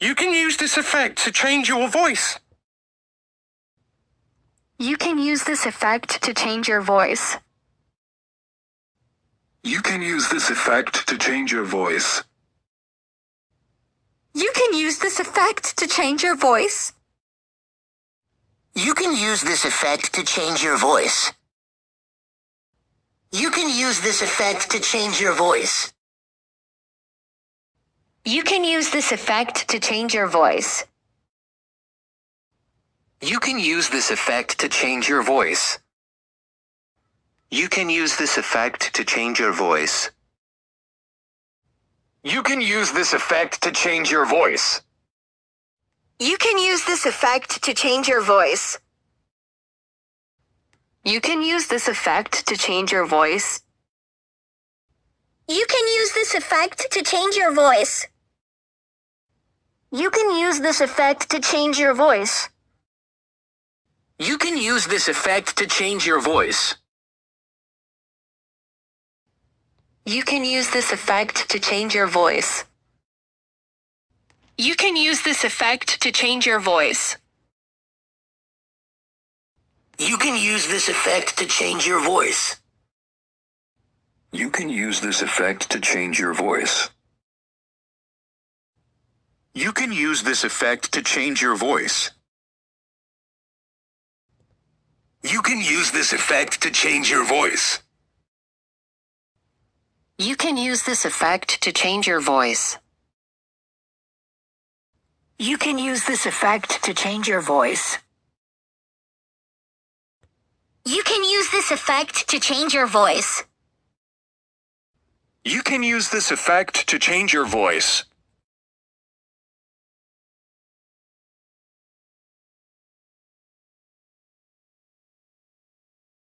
You can use this effect to change your voice. You can use this effect to change your voice. You can use this effect to change your voice. You can use this effect to change your voice. You can use this effect to change your voice. You can use this effect to change your voice. You can use this effect to change your voice. You can use this effect to change your voice. You can use this effect to change your voice. You can use this effect to change your voice. You can use this effect to change your voice. You can use this effect to change your voice. You can use this effect to change your voice. You can use this effect to change your voice. You can use this effect to change your voice. You can use this effect to change your voice. You can use this effect to change your voice. You can use this effect to change your voice. You can use this effect to change your voice. You can use this effect to change your voice. You can use this effect to change your voice. You can use this effect to change your voice. You can use this effect to change your voice. You can use this effect to change your voice. You can use this effect to change your voice.